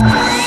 Thank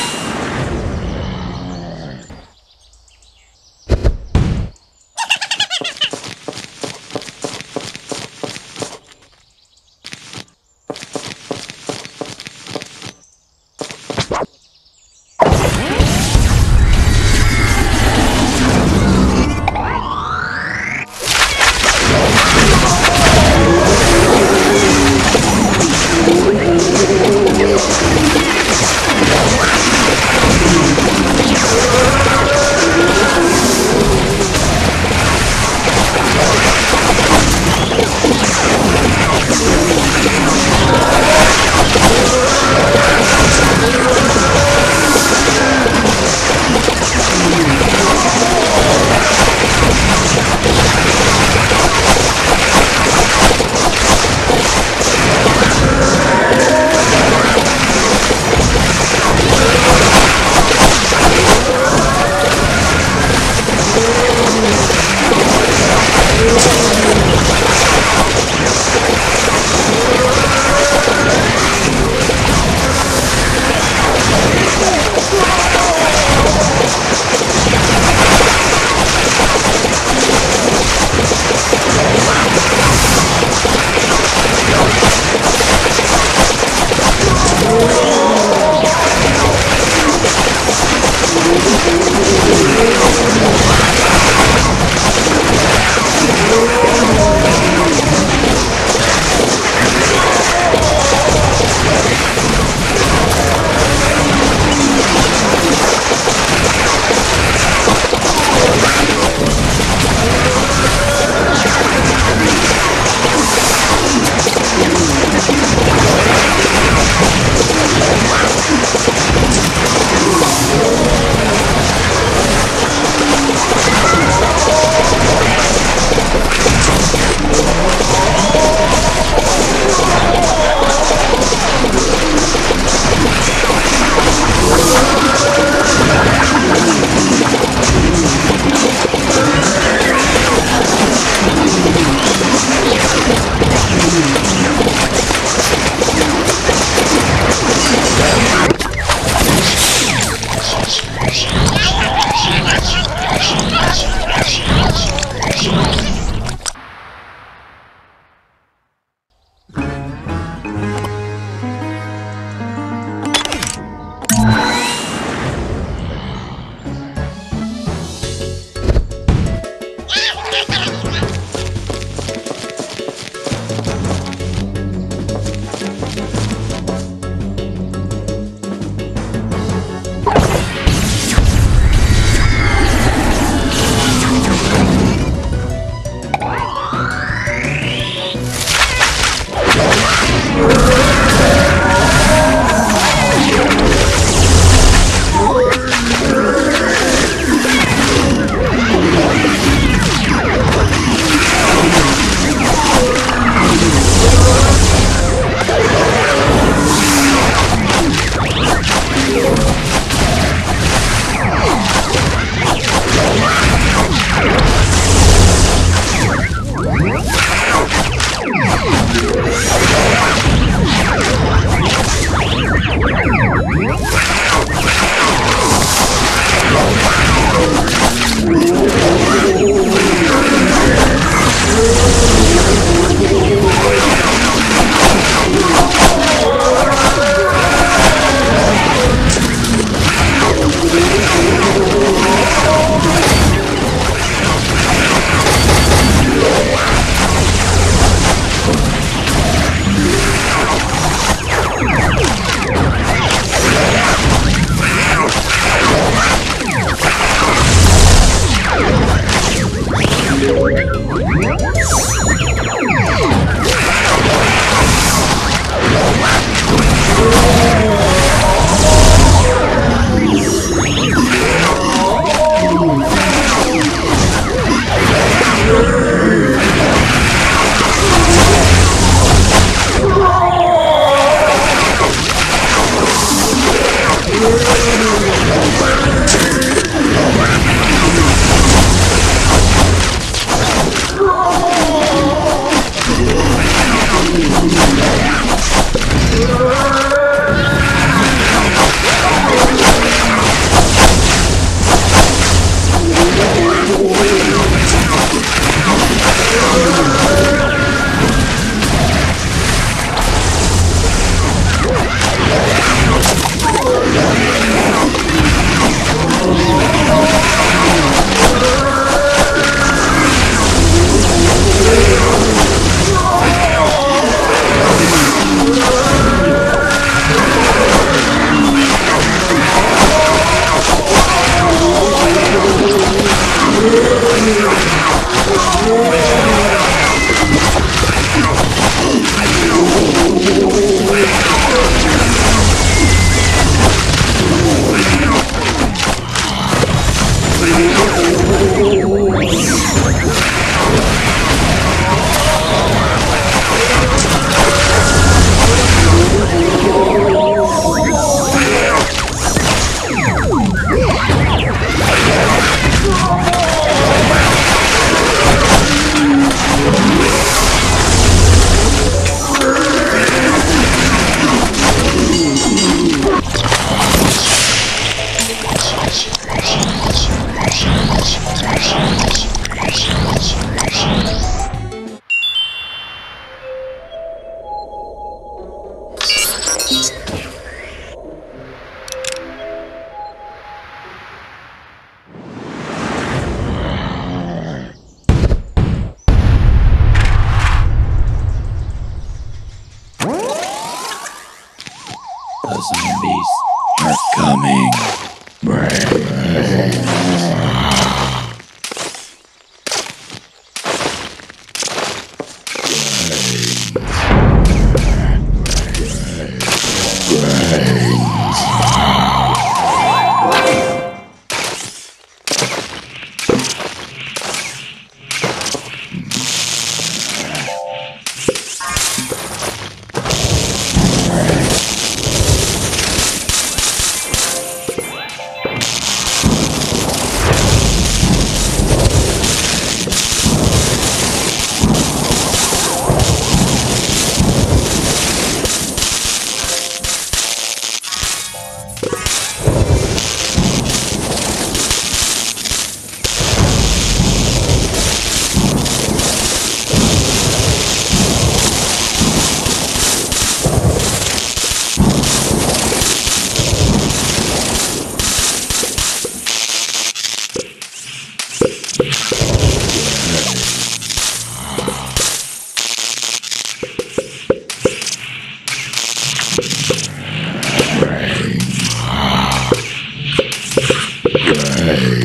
Hey.